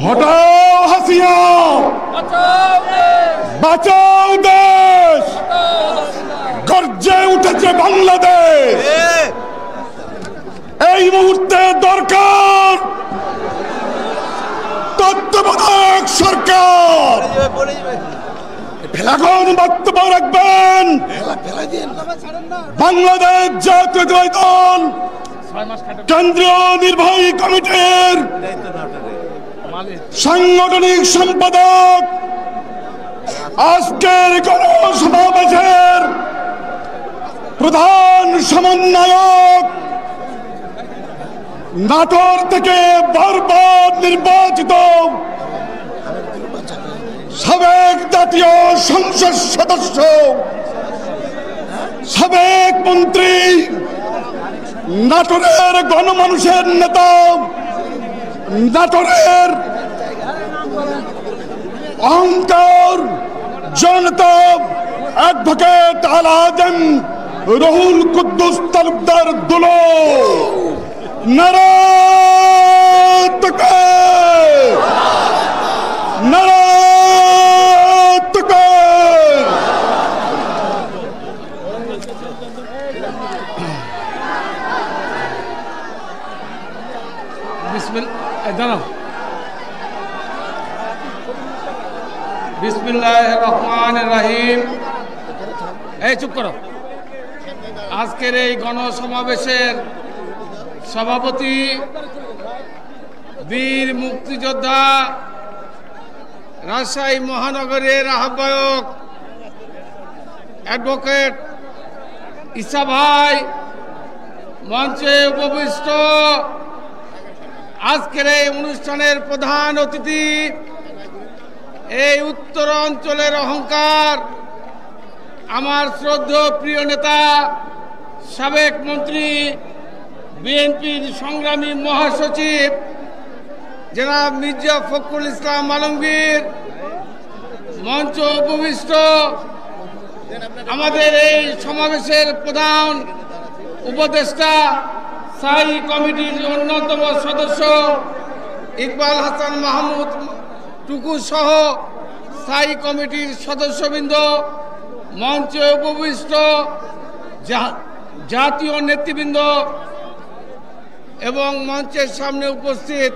হটাও হাসিয়া! বাঁচাও দেশ! গর্জে উঠেছে বাংলাদেশ! এই মুহূর্তে দরকার তত্ত্বাবধায়ক সরকার! ফেলাগন বক্তব্য রাখবেন! বাংলাদেশ জাতীয় দল, কেন্দ্রীয় নির্বাহী কমিটির সাংগঠনিক সম্পাদক আজকের গণসমাবেশের প্রধান সমন্বয়ক নাটোর থেকে বারবার নির্বাচিত সাবেক জাতীয় সংসদ সদস্য, সাবেক মন্ত্রী, নাটোরের গণমানুষের নেতা নাটোরের অহংকার জনতা অ্যাডভোকেট আল আজম রহুল কুদ্দুস তালুকদার দুলো। নারায়ণ নারায়ণ বিসমিল এই দাঁড়াও। বিসমিল্লাহ রহমান রাহিম। এই, চুপ করো। আজকের এই গণসমাবেশের সভাপতি, বীর মুক্তিযোদ্ধা, রাজশাহী মহানগরের আহ্বায়ক, অ্যাডভোকেট ইসা ভাই, মঞ্চে উপবিষ্ট আজকের এই অনুষ্ঠানের প্রধান অতিথি এই উত্তর অঞ্চলের অহংকার, আমার শ্রদ্ধ প্রিয় নেতা, সাবেক মন্ত্রী, বিএনপির সংগ্রামী মহাসচিব, জনাব মির্জা ফখরুল ইসলাম আলমগীর, মঞ্চ উপবিষ্ট, আমাদের এই সমাবেশের প্রধান উপদেষ্টা স্থায়ী কমিটির অন্যতম সদস্য ইকবাল হাসান মাহমুদ টুকু সহ স্থায়ী কমিটির সদস্যবৃন্দ, মঞ্চে উপবিষ্ট জাতীয় নেতৃবৃন্দ এবং মঞ্চের সামনে উপস্থিত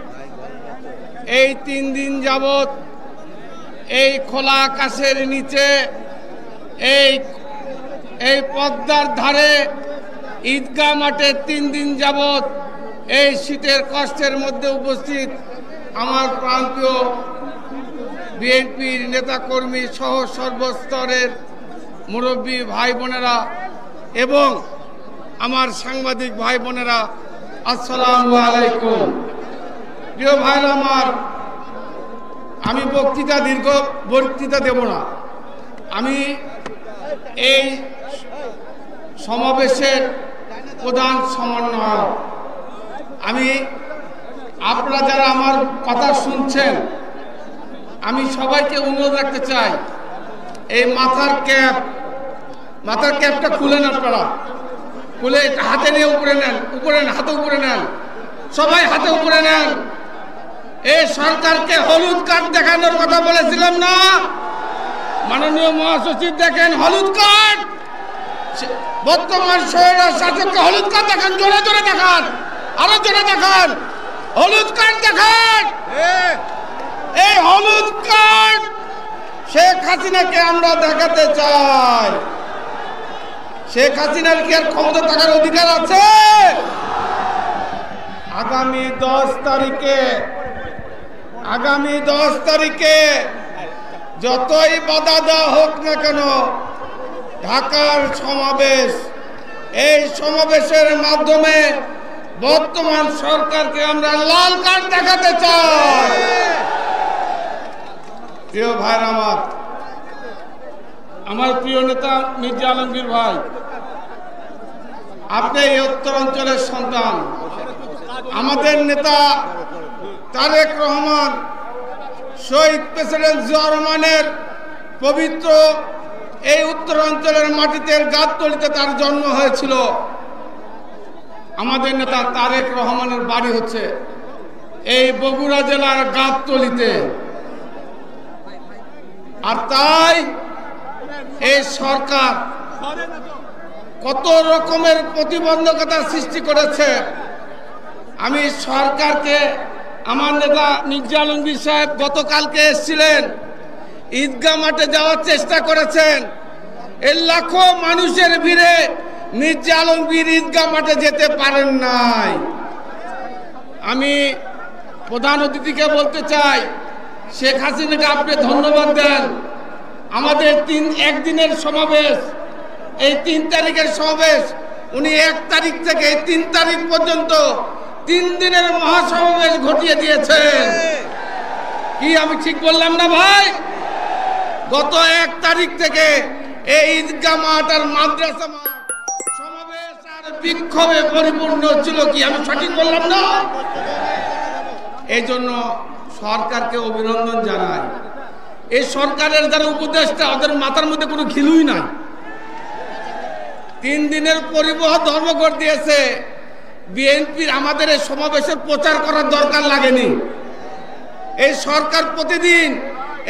এই তিন দিন যাবত এই খোলা আকাশের নিচে এই এই পদ্মার ধারে ঈদগাহ মাঠে তিন দিন যাবৎ এই শীতের কষ্টের মধ্যে উপস্থিত আমার প্রান্তীয় বিএনপির নেতাকর্মী সহ সর্বস্তরের মুরব্বী ভাই বোনেরা এবং আমার সাংবাদিক ভাই বোনেরা, আসসালামু আলাইকুম। প্রিয় ভাইরা আমার, আমি বক্তৃতা দীর্ঘ, বক্তৃতা দেব না। আমি এই সমাবেশের প্রধান সমন্বয়ক। আমি আপনারা যারা আমার কথা শুনছেন আমি সবাইকে অনুরোধ রাখতে চাই এই মাথার ক্যাপ মাথার ক্যাপটা খুলেন আপনারা। খুলে হাতে নিয়ে উপরে নেন উপরে নেন, হাতে উপরে নেন। সবাই হাতে উপরে নেন। এই সরকারকে হলুদ কার্ড দেখানোর কথা বলেছিলাম না? মাননীয় মহাসচিব দেখেন হলুদ কার্ড! বর্তমান শাসককে হলুদ কার্ড দেখান, জোরে জোরে দেখান, আরও জোরে দেখান। হলুদ কার্ড দেখান। এই হলুদ কার্ড শেখ হাসিনাকে আমরা দেখাতে চাই। শেখ হাসিনার কি আর ক্ষমতা থাকার অধিকার আছে? আগামী দশ তারিখে, আগামী দশ তারিখে যতই বাধা দেওয়া হোক না কেন ঢাকার সমাবেশ। এই সমাবেশের মাধ্যমে বর্তমান সরকারকে আমরা লাল কার্ড দেখাতে চাই। প্রিয় ভাই আমার আমার প্রিয় নেতা মির্জা আলমগীর ভাই, আপনি এই উত্তর অঞ্চলের সন্তান। আমাদের নেতা তারেক রহমান, শহীদ প্রেসিডেন্ট জিয়া রহমানের পবিত্র এই উত্তর অঞ্চলের মাটিতে গাবতলিতে তার জন্ম হয়েছিল। আমাদের নেতা তারেক রহমানের বাড়ি হচ্ছে এই বগুড়া জেলার গাবতলিতে আর তাই এই সরকার কত রকমের প্রতিবন্ধকতা সৃষ্টি করেছে। আমি সরকারকে, আমার নেতা মির্জা আলমগীর সাহেব গতকালকে এসেছিলেন। ঈদগাহ মাঠে যাওয়ার চেষ্টা করেছেন। এর লাখো মানুষের ভিড়ে মির্জা আলমগীর ঈদগাহ মাঠে যেতে পারেন নাই। আমি প্রধান অতিথিকে বলতে চাই, শেখ হাসিনাকে আপনি ধন্যবাদ দেন। আমাদের তিন, একদিনের সমাবেশ, এই তিন তারিখের সমাবেশ, উনি এক তারিখ থেকে এই তিন তারিখ পর্যন্ত তিন দিনের মহাসমাবেশ ঘটিয়ে দিয়েছেন। কি আমি ঠিক বললাম না ভাই? গত এক তারিখ থেকে এই ঈদগাহ মাঠ আর মাদ্রাসা মাঠ সমাবেশ আর বিক্ষোভে পরিপূর্ণ ছিল কি আমি সঠিক বললাম না? এই জন্য সরকারকে অভিনন্দন জানাই। এই সরকারের যারা উপদেষ্টা, ওদের মাথার মধ্যে কোনো খিলুই নাই। তিন দিনের পরিবহন ধর্মঘট দিয়েছে। বিএনপির আমাদের এই সমাবেশের প্রচার করার দরকার লাগেনি। এই সরকার প্রতিদিন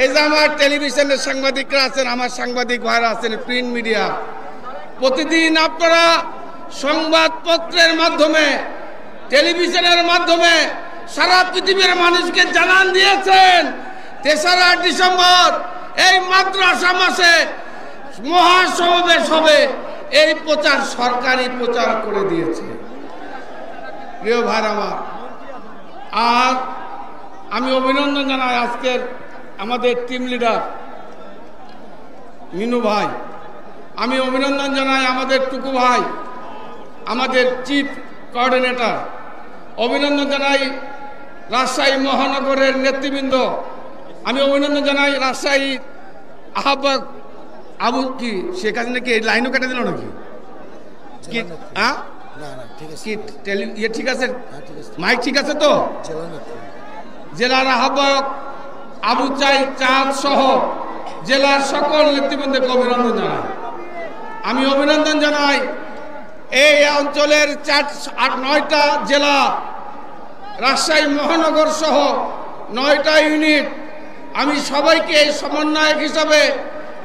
এই যে আমার টেলিভিশনের সাংবাদিকরা আছেন, আমার সাংবাদিক ভাইরা আছেন, প্রিন্ট মিডিয়া। প্রতিদিন আপনারা সংবাদপত্রের মাধ্যমে, টেলিভিশনের মাধ্যমে সারা পৃথিবীর মানুষকে জানান দিয়েছেন, তেসরা ডিসেম্বর, এই মাদ্রাসা মাসে মহাসমাবেশ হবে। এই প্রচার সরকারি প্রচার করে দিয়েছে। প্রিয় ভাই আমার, আর আমি অভিনন্দন জানাই আজকের আমাদের টিম লিডার মিনু ভাই। আমি অভিনন্দন জানাই আমাদের টুকু ভাই আমাদের চিফ কোঅর্ডিনেটর অভিনন্দন জানাই রাজশাহী মহানগরের নেতৃবৃন্দ। আমি অভিনন্দন জানাই রাজশাহী আহ্বায়ক আবু কি শেখ হাসিনা কি এই লাইনও কেটে দিল নাকি? হ্যাঁ? ইয়ে হ্যাঁ ঠিক আছে। মাইক ঠিক আছে তো? জেলার আহ্বায়ক আবু চাই চাঁদ সহ জেলার সকল নেতৃবৃন্দকে অভিনন্দন জানাই। আমি অভিনন্দন জানাই এই অঞ্চলের চার, আট, নয়টা জেলা, রাজশাহী মহানগর সহ নয়টা ইউনিট। আমি সবাইকে সমন্বয়ক হিসাবে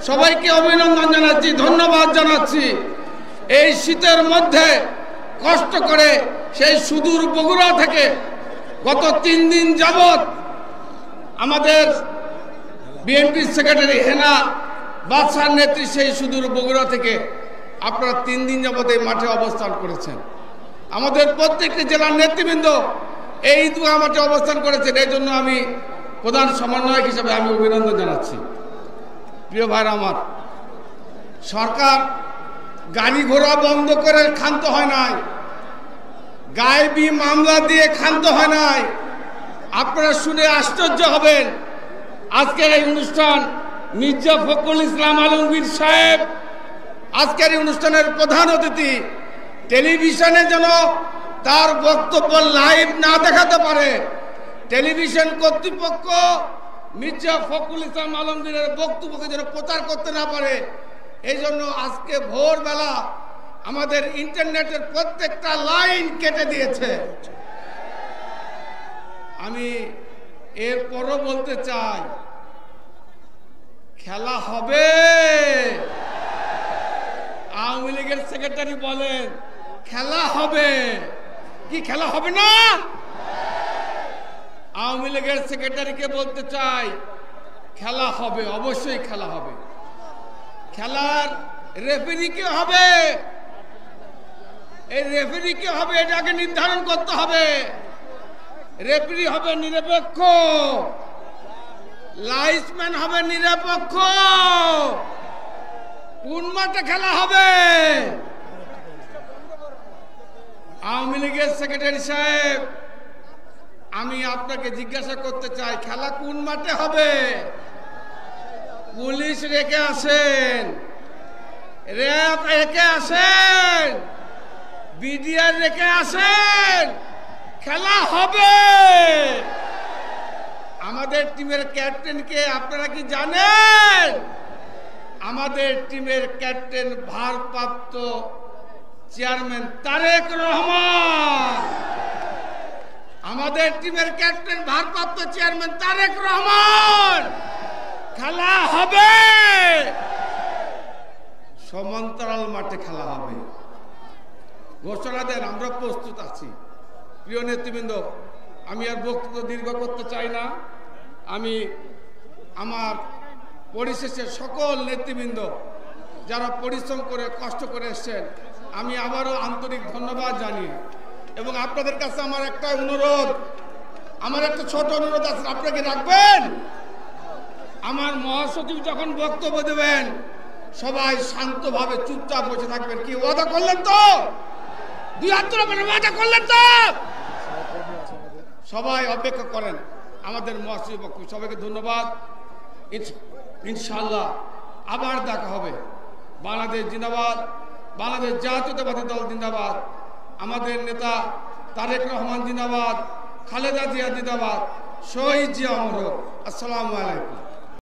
সবাইকে অভিনন্দন জানাচ্ছি, ধন্যবাদ জানাচ্ছি। এই শীতের মধ্যে কষ্ট করে সেই সুদূর বগুড়া থেকে গত তিন দিন যাবত আমাদের বিএনপি সেক্রেটারি হেনা বাদশার নেত্রী সেই সুদূর বগুড়া থেকে আপনারা তিন দিন যাবত এই মাঠে অবস্থান করেছেন। আমাদের প্রত্যেকটি জেলার নেতৃবৃন্দ এই দুয়া মাঠে অবস্থান করেছেন। এই জন্য আমি প্রধান সমন্বয়ক হিসেবে আমি অভিনন্দন জানাচ্ছি। প্রিয় ভাইরা আমার, সরকার গাড়ি ঘোড়া বন্ধ করে ক্ষান্ত হয় নাই গায়েবী মামলা দিয়ে ক্ষান্ত হয় নাই আপনারা শুনে আশ্চর্য হবেন। আজকের এই অনুষ্ঠান মির্জা ফখরুল ইসলাম আলমগীর সাহেব, আজকের এই অনুষ্ঠানের প্রধান অতিথি, টেলিভিশনে যেন তার বক্তব্য লাইভ না দেখাতে পারে, টেলিভিশন কর্তৃপক্ষ মির্জা ফখরুল ইসলাম আলমগীরের বক্তব্যকে যেন প্রচার করতে না পারে। এই জন্য আজকে ভোরবেলা আমাদের ইন্টারনেটের প্রত্যেকটা লাইন কেটে দিয়েছে। আমি এরপরও বলতে চাই, খেলা হবে। আওয়ামী লীগের সেক্রেটারি বলেন, খেলা হবে। কি খেলা হবে না? আওয়ামী লীগের সেক্রেটারিকে বলতে চাই, খেলা হবে, অবশ্যই খেলা হবে। খেলার রেফারি কে হবে? এই রেফারি কে হবে, এটাকে নির্ধারণ করতে হবে। রেফারি হবে নিরপেক্ষ। লাইসম্যান হবে নিরপেক্ষ। কোন মাঠে খেলা হবে? আওয়ামী লীগের সেক্রেটারি সাহেব, আমি আপনাকে জিজ্ঞাসা করতে চাই, খেলা কোন মাঠে হবে? পুলিশ রেখে আসেন। র্যাব রেখে আসেন। বিডিআর রেখে আসেন। খেলা হবে! আমাদের টিমের ক্যাপ্টেনকে আপনারা কি জানেন? আমাদের টিমের ক্যাপ্টেন ভারপ্রাপ্ত চেয়ারম্যান তারেক রহমান। আমাদের টিমের ক্যাপ্টেন ভারপ্রাপ্ত চেয়ারম্যান তারেক রহমান। খেলা হবে! সমান্তরাল মাঠে খেলা হবে। ঘোষণা দেন, আমরা প্রস্তুত আছি। প্রিয় নেতৃবৃন্দ, আমি আর বক্তব্য দীর্ঘ করতে চাই না। আমি আমার পরিশেষে সকল নেতৃবৃন্দ যারা পরিশ্রম করে, কষ্ট করে এসছেন, আমি আবারও আন্তরিক ধন্যবাদ জানিয়ে এবং আপনাদের কাছে আমার একটা অনুরোধ, আমার একটা ছোট অনুরোধ আছে আপনাকে রাখবেন? আমার মহাসচিব যখন বক্তব্য দেবেন, সবাই শান্তভাবে চুপচাপ বসে থাকবেন। কি ওয়াদা করলেন তো? দুই হাত ওয়াদা করলেন তো? সবাই অপেক্ষা করেন আমাদের মহাশ্রী পক্ষ। সবাইকে ধন্যবাদ। ইনশ- ইনশাল্লাহ আবার দেখা হবে। বাংলাদেশ জিন্দাবাদ, বাংলাদেশ জাতীয়তাবাদী দল জিন্দাবাদ, আমাদের নেতা তারেক রহমান জিন্দাবাদ, খালেদা জিয়া জিন্দাবাদ, শহীদ জিয়া অমর। আসসালামু আলাইকুম।